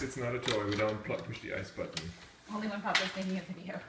It's not a toy. We don't pl- push the ice button. Only when Papa's making a video.